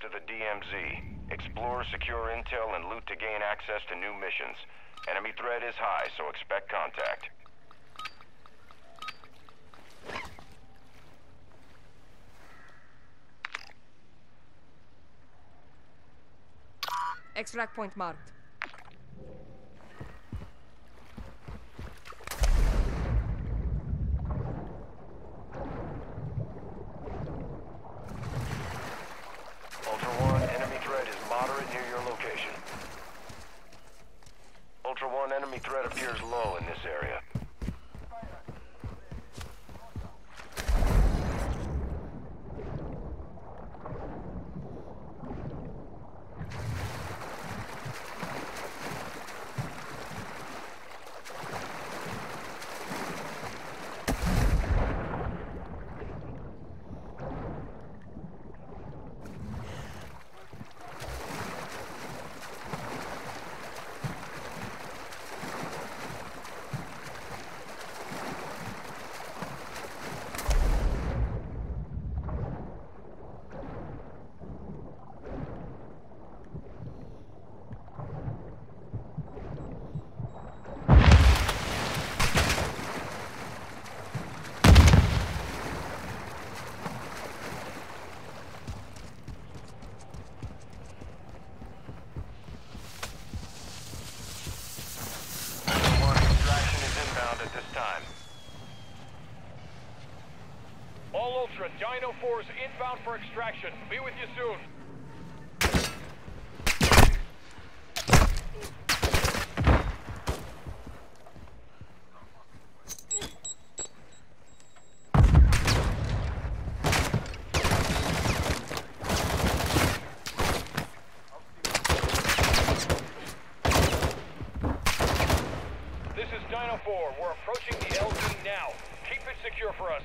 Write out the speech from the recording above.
to the DMZ. Explore, secure intel, and loot to gain access to new missions. Enemy threat is high, so expect contact. Extract point marked. Ultra One, enemy threat is near your location. Ultra One, enemy threat appears low in this area. Ultra One, extraction is inbound at this time. All Ultra, Dino 4's inbound for extraction. Be with you soon. 4. We're approaching the LZ now. Keep it secure for us.